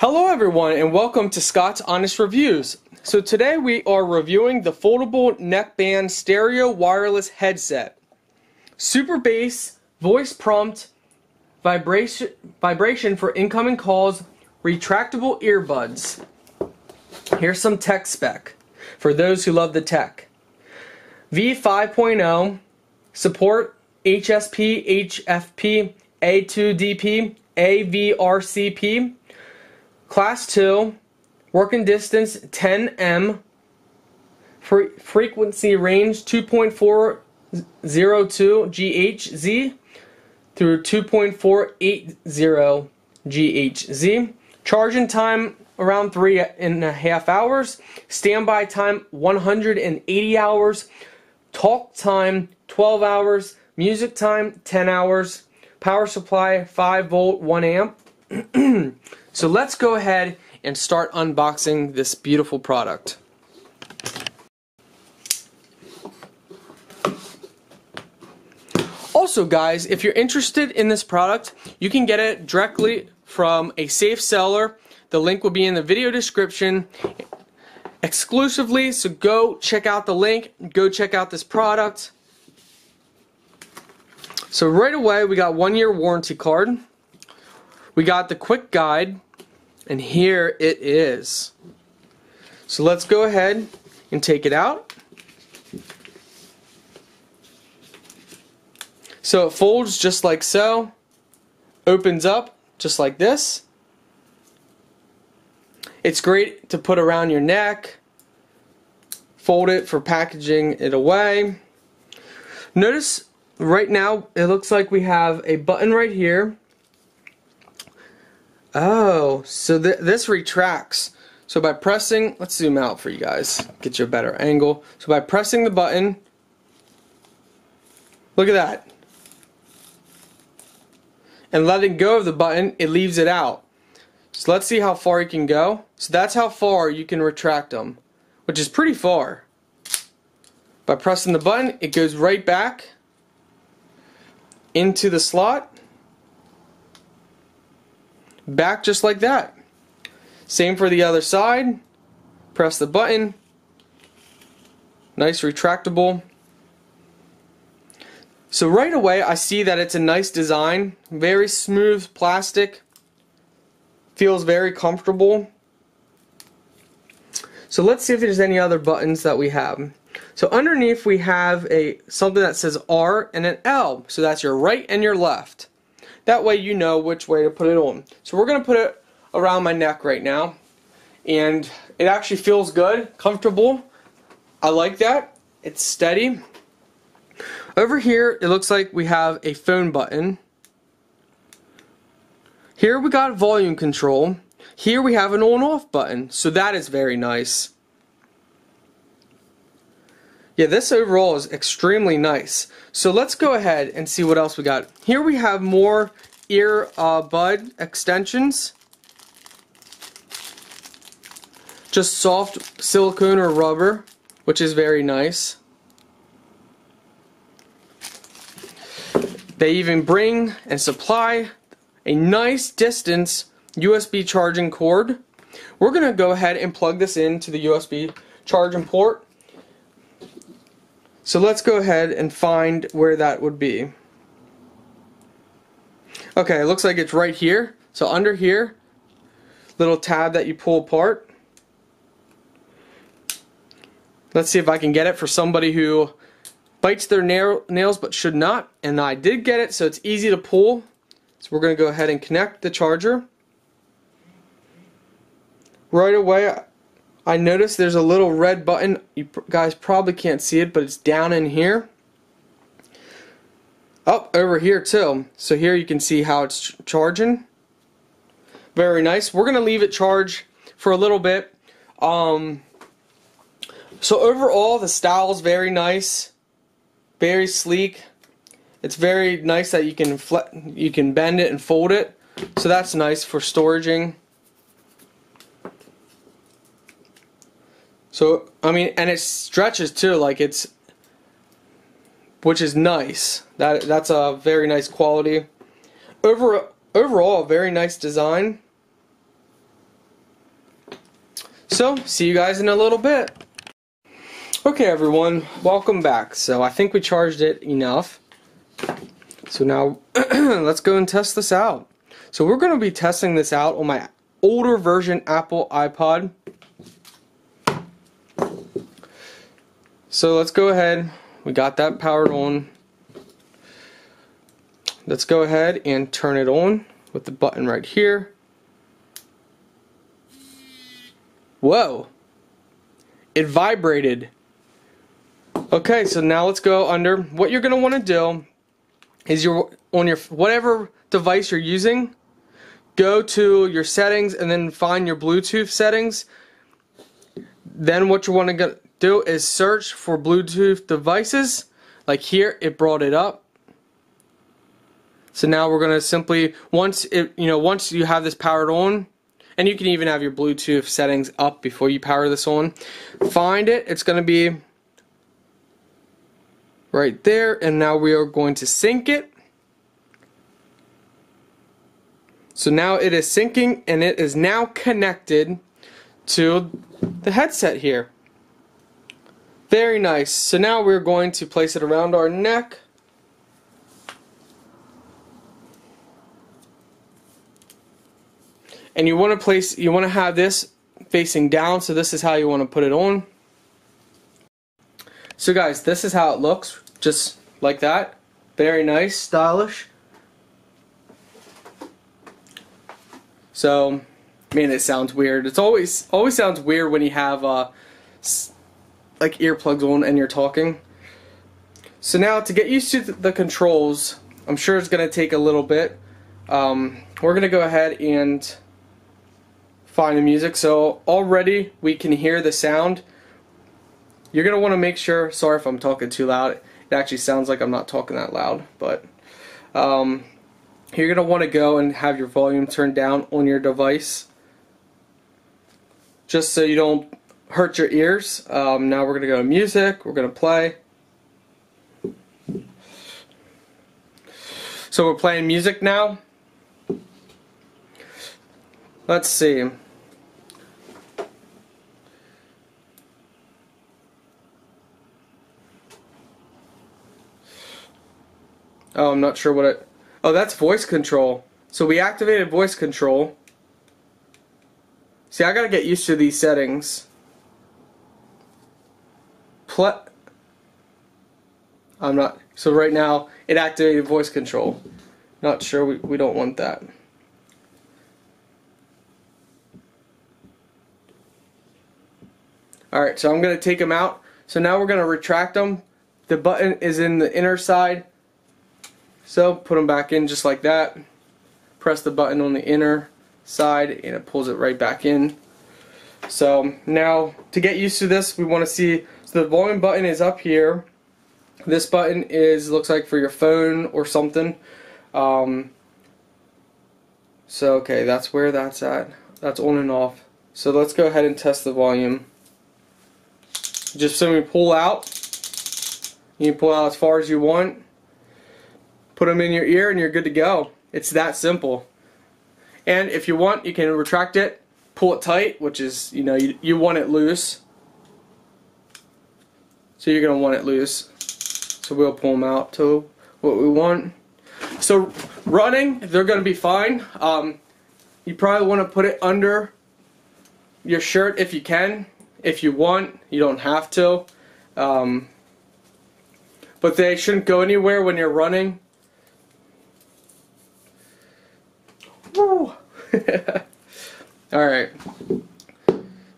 Hello everyone and welcome to Scott's Honest Reviews. So today we are reviewing the foldable neckband stereo wireless headset. Super bass, voice prompt, vibration, vibration for incoming calls, retractable earbuds. Here's some tech spec for those who love the tech. V5.0, support HSP, HFP, A2DP, AVRCP, Class 2, working distance 10M, fre frequency range 2.402 GHz through 2.480 GHz. Charging time around three and a half hours. Standby time 180 hours. Talk time 12 hours. Music time 10 hours. Power supply 5 volt 1 amp. So let's go ahead and start unboxing this beautiful product. Also guys, if you're interested in this product, you can get it directly from a safe seller. The link will be in the video description exclusively, so go check out the link, go check out this product. So right away we got one year warranty card. We got the quick guide, and here it is. So let's go ahead and take it out. So it folds just like so, opens up just like this. It's great to put around your neck, fold it for packaging it away. Notice right now it looks like we have a button right here Oh, so th this retracts. So by pressing, let's zoom out for you guys, get you a better angle. So by pressing the button, look at that. And letting go of the button, it leaves it out. So let's see how far you can go. So that's how far you can retract them, which is pretty far. By pressing the button, it goes right back into the slot back just like that. Same for the other side. Press the button. Nice retractable. So right away I see that it's a nice design. Very smooth plastic. Feels very comfortable. So let's see if there's any other buttons that we have. So underneath we have a something that says R and an L. So that's your right and your left. That way you know which way to put it on. So we're going to put it around my neck right now. And it actually feels good, comfortable. I like that. It's steady. Over here, it looks like we have a phone button. Here we got volume control. Here we have an on-off button, so that is very nice. Yeah, this overall is extremely nice. So let's go ahead and see what else we got. Here we have more ear uh, bud extensions. Just soft silicone or rubber, which is very nice. They even bring and supply a nice distance USB charging cord. We're going to go ahead and plug this into the USB charging port so let's go ahead and find where that would be. Okay, it looks like it's right here. So under here, little tab that you pull apart. Let's see if I can get it for somebody who bites their nail, nails but should not. And I did get it, so it's easy to pull. So we're going to go ahead and connect the charger. Right away, I noticed there's a little red button. You guys probably can't see it, but it's down in here. Up over here too. So here you can see how it's ch charging. Very nice. We're going to leave it charge for a little bit. Um, so overall, the style is very nice. Very sleek. It's very nice that you can you can bend it and fold it. So that's nice for storaging. So, I mean, and it stretches too, like it's, which is nice. That That's a very nice quality. Over, overall, very nice design. So, see you guys in a little bit. Okay everyone, welcome back. So I think we charged it enough. So now let's go and test this out. So we're going to be testing this out on my older version Apple iPod. So let's go ahead. We got that powered on. Let's go ahead and turn it on with the button right here. Whoa! It vibrated. Okay, so now let's go under. What you're going to want to do is your on your whatever device you're using, go to your settings and then find your Bluetooth settings. Then what you want to do is search for Bluetooth devices. Like here, it brought it up. So now we're going to simply once it you know once you have this powered on, and you can even have your Bluetooth settings up before you power this on. Find it. It's going to be right there and now we are going to sync it so now it is syncing and it is now connected to the headset here very nice so now we're going to place it around our neck and you want to place you want to have this facing down so this is how you want to put it on so guys, this is how it looks, just like that. Very nice, stylish. So, man, it sounds weird. It's always always sounds weird when you have uh, like earplugs on and you're talking. So now to get used to the controls, I'm sure it's going to take a little bit. Um, we're going to go ahead and find the music. So already we can hear the sound you're going to want to make sure, sorry if I'm talking too loud, it actually sounds like I'm not talking that loud, but um, you're going to want to go and have your volume turned down on your device just so you don't hurt your ears. Um, now we're going to go to music, we're going to play. So we're playing music now. Let's see. Oh, I'm not sure what it... Oh, that's voice control. So we activated voice control. See, I gotta get used to these settings. Ple I'm not... So right now, it activated voice control. Not sure, we, we don't want that. Alright, so I'm going to take them out. So now we're going to retract them. The button is in the inner side. So put them back in just like that. Press the button on the inner side and it pulls it right back in. So now to get used to this we want to see so the volume button is up here. This button is looks like for your phone or something. Um, so okay that's where that's at. That's on and off. So let's go ahead and test the volume. Just we pull out. You pull out as far as you want put them in your ear and you're good to go. It's that simple. And if you want, you can retract it, pull it tight, which is, you know, you, you want it loose. So you're going to want it loose. So we'll pull them out to what we want. So running, they're going to be fine. Um, you probably want to put it under your shirt if you can. If you want, you don't have to. Um, but they shouldn't go anywhere when you're running. Woo! Alright.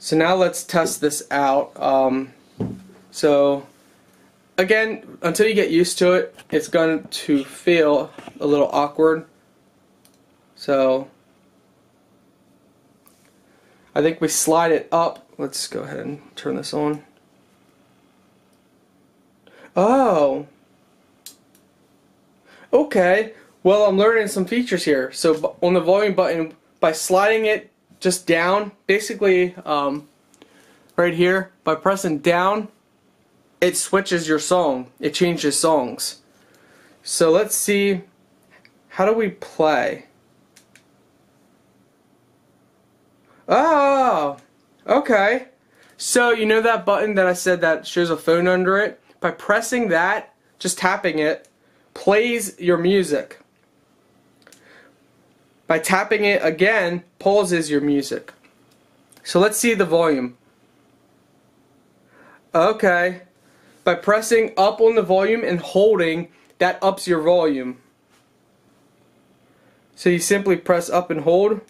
So now let's test this out. Um, so, again, until you get used to it, it's going to feel a little awkward. So, I think we slide it up. Let's go ahead and turn this on. Oh. Okay. Well, I'm learning some features here. So on the volume button, by sliding it just down, basically um, right here, by pressing down, it switches your song. It changes songs. So let's see, how do we play? Oh, Okay. So you know that button that I said that shows a phone under it? By pressing that, just tapping it, plays your music. By tapping it again, pauses your music. So let's see the volume. Okay. By pressing up on the volume and holding, that ups your volume. So you simply press up and hold.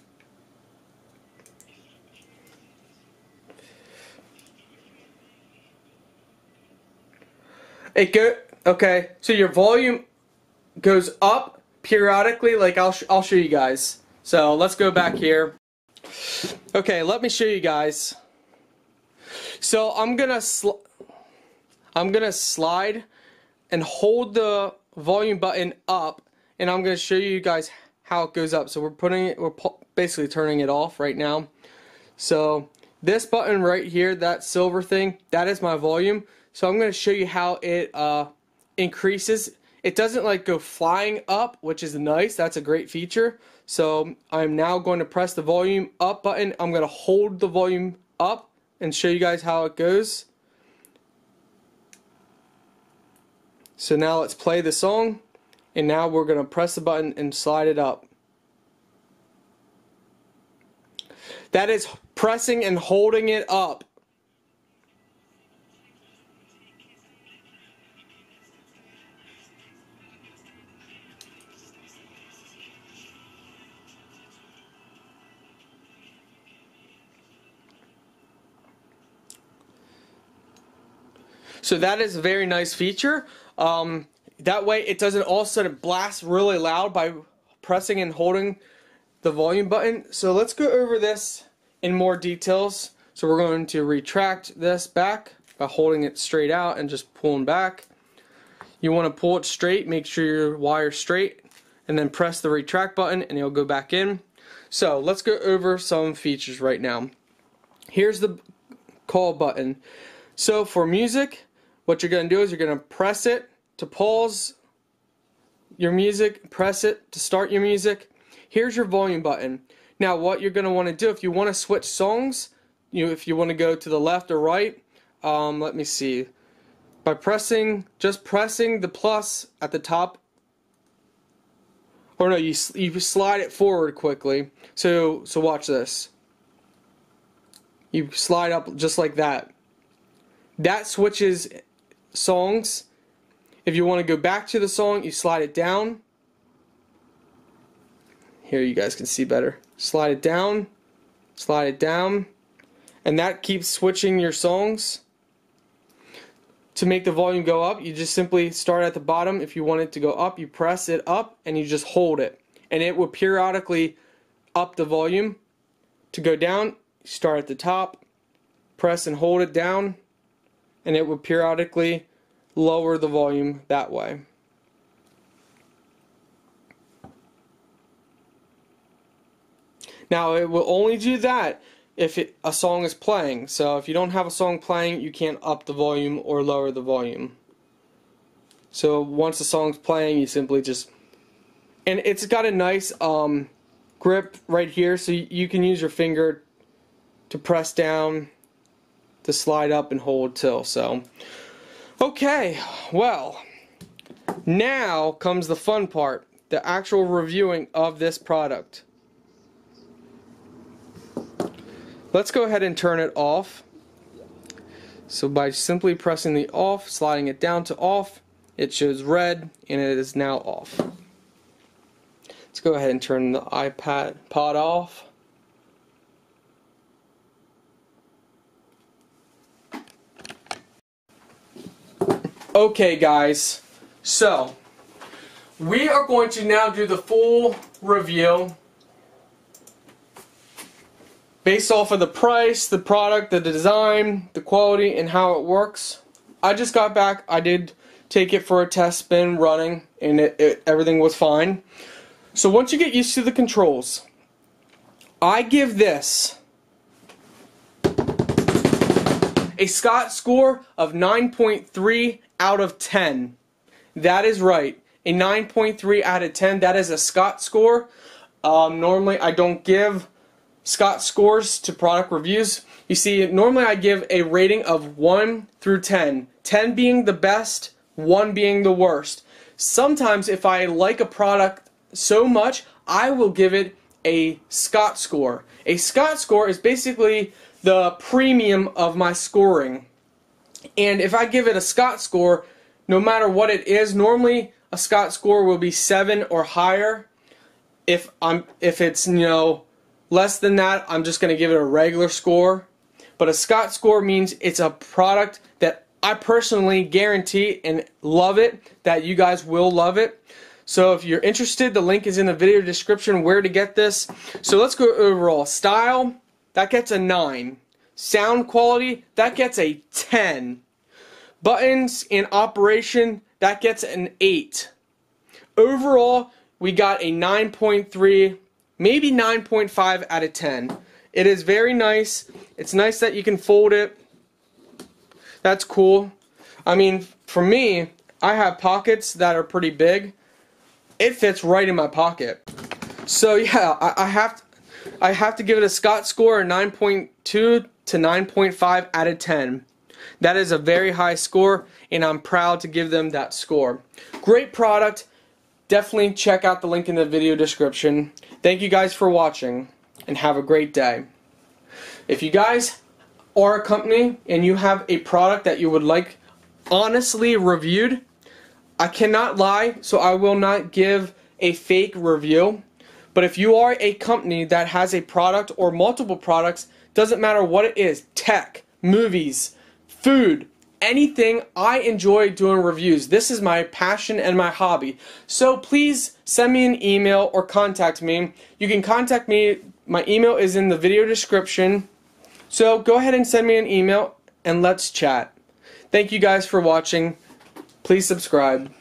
It go okay. So your volume goes up periodically. Like I'll sh I'll show you guys. So let's go back here. Okay, let me show you guys. So I'm gonna I'm gonna slide and hold the volume button up, and I'm gonna show you guys how it goes up. So we're putting it, we're basically turning it off right now. So this button right here, that silver thing, that is my volume. So I'm to show you how it uh, increases. It doesn't like go flying up, which is nice. That's a great feature. So I'm now going to press the volume up button. I'm to hold the volume up and show you guys how it goes. So now let's play the song and now we're going to press the button and slide it up. That is pressing and holding it up. So that is a very nice feature. Um, that way it doesn't all of a sudden blast really loud by pressing and holding the volume button. So let's go over this in more details. So we're going to retract this back by holding it straight out and just pulling back. You want to pull it straight, make sure your wire straight, and then press the retract button and it'll go back in. So let's go over some features right now. Here's the call button. So for music, what you're going to do is you're going to press it to pause your music, press it to start your music. Here's your volume button. Now what you're going to want to do if you want to switch songs, you if you want to go to the left or right, um, let me see. By pressing, just pressing the plus at the top, or no, you, you slide it forward quickly. So, so watch this. You slide up just like that. That switches songs. If you want to go back to the song, you slide it down. Here you guys can see better. Slide it down, slide it down, and that keeps switching your songs. To make the volume go up, you just simply start at the bottom. If you want it to go up, you press it up and you just hold it. And it will periodically up the volume. To go down, start at the top, press and hold it down, and it will periodically lower the volume that way. Now it will only do that if it, a song is playing. So if you don't have a song playing, you can't up the volume or lower the volume. So once the song's playing, you simply just... And it's got a nice um, grip right here, so you can use your finger to press down, to slide up and hold till. So Okay, well, now comes the fun part, the actual reviewing of this product. Let's go ahead and turn it off. So by simply pressing the off, sliding it down to off, it shows red and it is now off. Let's go ahead and turn the iPad pod off. Okay guys, so we are going to now do the full review based off of the price, the product, the design, the quality, and how it works. I just got back, I did take it for a test spin running, and it, it, everything was fine. So once you get used to the controls, I give this a Scott score of 9.3 out of 10. That is right. A 9.3 out of 10. That is a Scott score. Um, normally, I don't give Scott scores to product reviews. You see, normally I give a rating of 1 through 10, 10 being the best, 1 being the worst. Sometimes, if I like a product so much, I will give it a Scott score. A Scott score is basically the premium of my scoring. And if I give it a Scott score, no matter what it is, normally a Scott score will be 7 or higher. If I'm if it's, you know, less than that, I'm just going to give it a regular score. But a Scott score means it's a product that I personally guarantee and love it, that you guys will love it. So if you're interested, the link is in the video description where to get this. So let's go overall. Style, that gets a 9. Sound quality, that gets a 10. Buttons in operation, that gets an 8. Overall, we got a 9.3, maybe 9.5 out of 10. It is very nice. It's nice that you can fold it. That's cool. I mean, for me, I have pockets that are pretty big. It fits right in my pocket. So yeah, I, I have to, I have to give it a Scott score of 9.2 to 9.5 out of 10. That is a very high score, and I'm proud to give them that score. Great product. Definitely check out the link in the video description. Thank you guys for watching, and have a great day. If you guys are a company and you have a product that you would like honestly reviewed, I cannot lie, so I will not give a fake review. But if you are a company that has a product or multiple products, doesn't matter what it is, tech, movies, food, anything, I enjoy doing reviews. This is my passion and my hobby. So please send me an email or contact me. You can contact me. My email is in the video description. So go ahead and send me an email and let's chat. Thank you guys for watching. Please subscribe.